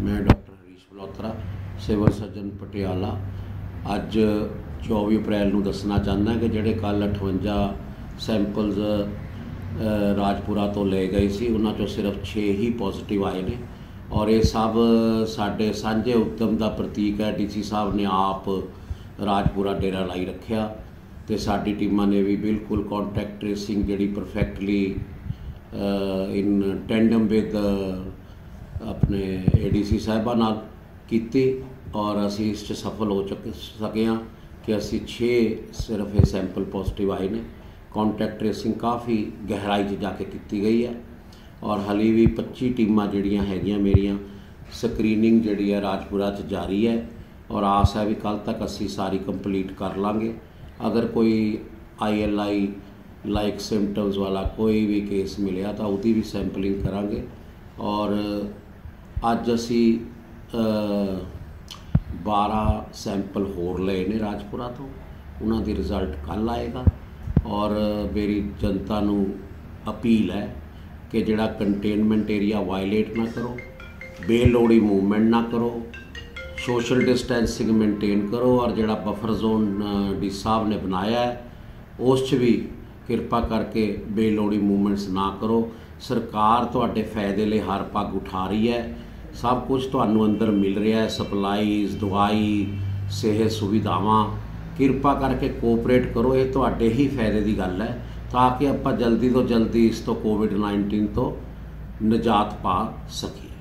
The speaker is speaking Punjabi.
ਮੈਂ doctor Harish Balotra, civil surgeon Patiala. ਅੱਜ 24 ਅਪ੍ਰੈਲ ਨੂੰ ਦੱਸਣਾ ਚਾਹੁੰਦਾ ਕਿ ਜਿਹੜੇ ਕੱਲ 58 ਸੈਂਪਲਸ ਰਾਜਪੁਰਾ ਤੋਂ ਲਏ ਗਏ ਸੀ, ਉਹਨਾਂ ਚੋਂ ਸਿਰਫ 6 ਹੀ ਪੋਜ਼ਿਟਿਵ ਆਏ ਨੇ। ਔਰ ਇਹ ਸਭ ਸਾਡੇ ਸਾਂਝੇ ਉਦਮ ਦਾ ਪ੍ਰਤੀਕ ਹੈ। ਡੀਸੀ ਸਾਹਿਬ ਨੇ ਆਪ ਰਾਜਪੁਰਾ ਡੇਰਾ ਲਾਈ ਰੱਖਿਆ ਤੇ ਸਾਡੀ ਟੀਮਾਂ ਨੇ ਵੀ ਬਿਲਕੁਲ ਕੰਟੈਕਟ ਟ੍ਰੇਸਿੰਗ ਜਿਹੜੀ ਪਰਫੈਕਟਲੀ ਇਨ ਟੈਂਡਮ ਵਿਦ ਆਪਣੇ ਏਡੀਸੀ ਸਾਹਿਬਾਂ ਨਾਲ ਕੀਤੀ ਔਰ ਅਸੀਂ ਇਸ 'ਚ ਸਫਲ ਹੋ ਚੁੱਕੇ ਸਕੇ ਹਾਂ ਕਿ ਅਸੀਂ 6 ਸਿਰਫ ਇਹ ਸੈਂਪਲ ਪੋਜ਼ਿਟਿਵ ਆਏ ਨੇ ਕੰਟੈਕਟ ਟ੍ਰੇਸਿੰਗ ਕਾਫੀ ਗਹਿਰਾਈ 'ਚ ਜਾ ਕੇ ਕੀਤੀ ਗਈ ਹੈ ਔਰ ਹਲੀ ਵੀ 25 ਟੀਮਾਂ ਜਿਹੜੀਆਂ ਹੈਗੀਆਂ ਮੇਰੀਆਂ ਸਕਰੀਨਿੰਗ ਜਿਹੜੀ ਹੈ ਰਾਜਪੁਰਾ 'ਚ ਜਾਰੀ ਹੈ ਔਰ ਆਸ ਹੈ ਵੀ ਕੱਲ ਤੱਕ ਅਸੀਂ ਸਾਰੀ ਕੰਪਲੀਟ ਕਰ ਲਾਂਗੇ ਅਗਰ ਕੋਈ ਆਈਐਲਆਈ ਲਾਈਕ ਸਿੰਪਟਮਸ ਵਾਲਾ ਕੋਈ ਵੀ ਕੇਸ ਮਿਲਿਆ ਤਾਂ ਉਹਦੀ ਵੀ ਸੈਂਪਲਿੰਗ ਕਰਾਂਗੇ ਔਰ ਅੱਜ ਅਸੀਂ ਅ, 12 ਸੈਂਪਲ ਹੋਰ ਲਏ ਨੇ ਰਾਜਪੁਰਾ ਤੋਂ। ਉਹਨਾਂ ਦੀ ਰਿਜ਼ਲਟ ਕੱਲ ਆਏਗਾ ਔਰ ਮੇਰੀ ਜਨਤਾ ਨੂੰ ਅਪੀਲ ਹੈ ਕਿ ਜਿਹੜਾ ਕੰਟੇਨਮੈਂਟ ਏਰੀਆ ਵਾਇਲੇਟ ਨਾ ਕਰੋ ਬੇਲੋੜੀ ਮੂਵਮੈਂਟ ਨਾ ਕਰੋ ਸੋਸ਼ਲ ਡਿਸਟੈਂਸਿੰਗ ਮੇਨਟੇਨ ਕਰੋ ਔਰ ਜਿਹੜਾ ਬਫਰ ਜ਼ੋਨ ਡੀ ਸਾਹਿਬ ਨੇ ਬਣਾਇਆ ਹੈ ਉਸ 'ਚ ਵੀ ਕਿਰਪਾ ਕਰਕੇ ਬੇਲੋੜੀ ਮੂਵਮੈਂਟਸ ਨਾ ਕਰੋ। ਸਰਕਾਰ ਤੁਹਾਡੇ ਫਾਇਦੇ ਲਈ ਹਰ ਪੱਗ ਉਠਾ ਰਹੀ ਹੈ। ਸਭ ਕੁਝ ਤੁਹਾਨੂੰ ਅੰਦਰ ਮਿਲ ਰਿਹਾ ਹੈ ਸਪਲਾਈਜ਼ ਦਵਾਈ, ਸਿਹਤ ਸੁਵਿਧਾਵਾਂ। ਕਿਰਪਾ ਕਰਕੇ ਕੋਆਪਰੇਟ ਕਰੋ, ਇਹ ਤੁਹਾਡੇ ਹੀ ਫਾਇਦੇ ਦੀ ਗੱਲ ਹੈ, ਤਾਂ ਕਿ ਆਪਾਂ ਜਲਦੀ ਤੋਂ ਜਲਦੀ ਇਸ ਤੋਂ ਕੋਵਿਡ 19 ਤੋਂ ਨਿਜਾਤ ਪਾ ਸਕੀਏ।